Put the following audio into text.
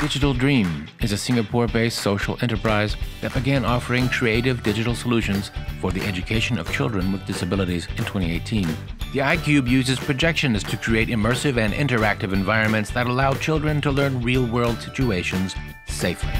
Digital Dream is a Singapore based social enterprise that began offering creative digital solutions for the education of children with disabilities in 2018. The iCube uses projections to create immersive and interactive environments that allow children to learn real world situations safely.